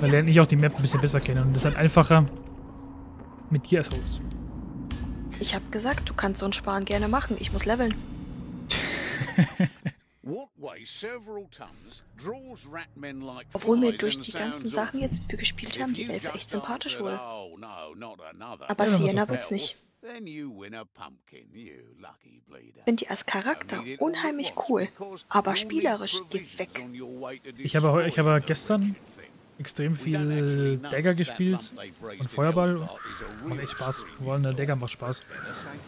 Da lerne ich auch die Map ein bisschen besser kennen und das ist halt einfacher mit dir als Host. Ich hab gesagt, du kannst so einen Sparen gerne machen. Ich muss leveln. Obwohl mir durch die ganzen Sachen jetzt, die wir gespielt haben, die Elfe echt sympathisch wurde. Aber Ja, Sienna wird's nicht. Finde die als Charakter unheimlich cool, aber spielerisch geht weg. Ich habe, ich habe gestern extrem viel Dagger gespielt und Feuerball. Macht echt Spaß. Vor allem der Dagger macht Spaß.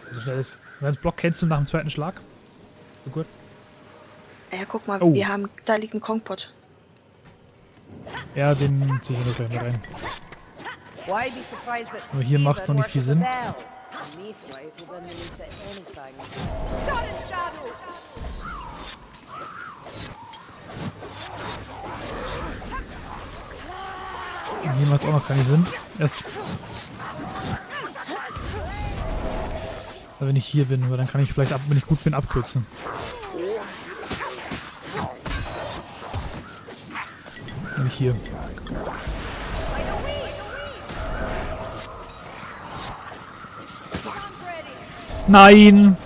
Also schnell ist. Du kannst Block canceln nach dem zweiten Schlag. So gut. Ja, guck mal, Oh. wir haben, da liegt ein Kongpot. Ja, den ziehe ich nur gleich mal rein. Aber hier macht's noch nicht viel Sinn. Hier macht auch noch keinen Sinn. Erst. Wenn ich hier bin, weil dann kann ich vielleicht, ab, wenn ich gut bin, abkürzen. Nämlich hier. Nein!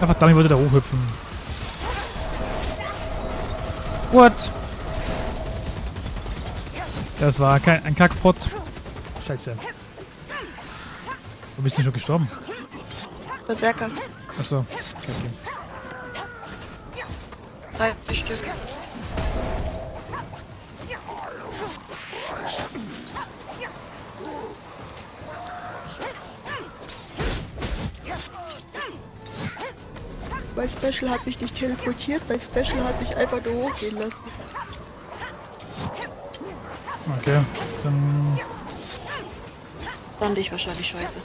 Ja, verdammt, ich wollte da hochhüpfen. What? Das war kein, ein Kackpot. Scheiße. Wo bist du schon gestorben? Berserker, Achso. Okay, okay. drei Stück. Bei Special hat mich nicht teleportiert, bei Special hat mich einfach nur hochgehen lassen. Okay. Dann. Fand ich wahrscheinlich scheiße.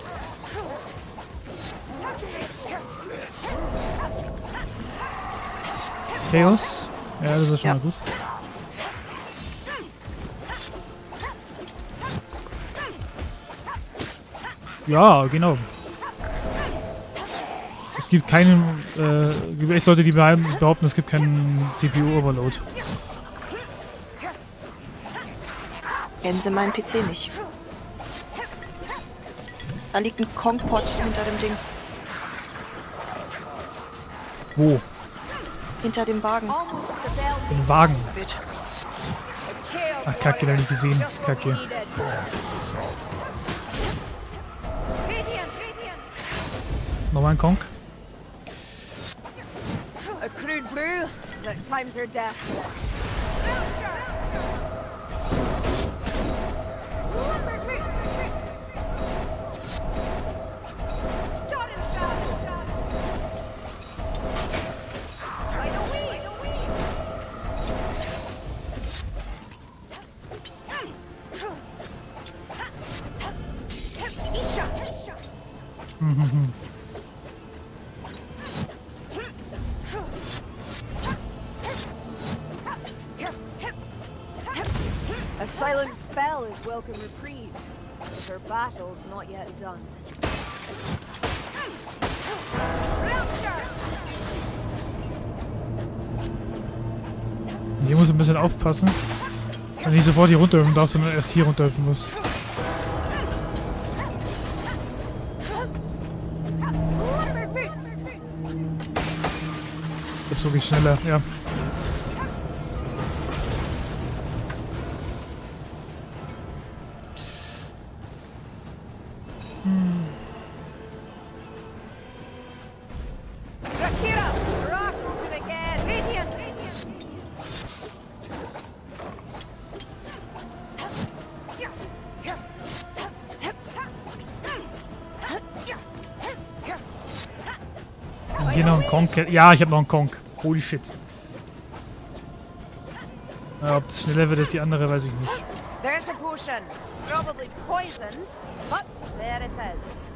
Chaos. Ja, das ist schon Ja. mal gut. Ja, genau. Es gibt keinen, äh, gibt echt Leute, die behaupten, es gibt keinen CPU-Overload. Kennen sie meinen PC nicht. Da liegt ein Kongpot hinter dem Ding. Wo? Hinter dem Wagen. Im Wagen. Ach, Kacke, den hab ich gesehen. Kacke. Nochmal ein Konk. A crude brew, but times are desperate. A silent spell is welcome reprieve, but our battle's not yet done. Hier muss ein bisschen aufpassen. Dass nicht sofort hier runterhüpfen darf, sondern erst hier runterhüpfen muss. So geht schneller, ja. Hier Konk. Ja, ich habe noch einen Konk. Holy shit. Ja, ob das schneller wird als die andere, weiß ich nicht. There's a potion. Probably poisoned, but there it is.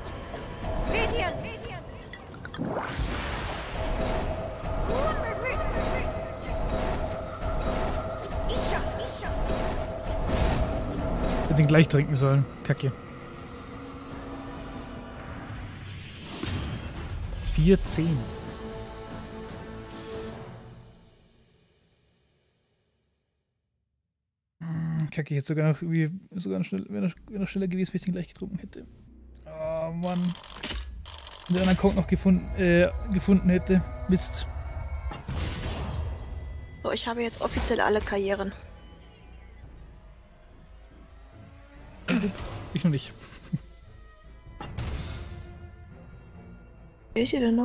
Isha. Ich den gleich trinken sollen. Kacke. 4,10. Kacke, jetzt sogar noch irgendwie, sogar noch schnell, wäre noch, noch schneller gewesen, wenn ich den gleich getrunken hätte. Oh Mann. Und den anderen Coke noch gefunden, äh, gefunden hätte. Mist. So, ich habe jetzt offiziell alle Karrieren. Ich noch nicht. Wer ist hier denn noch?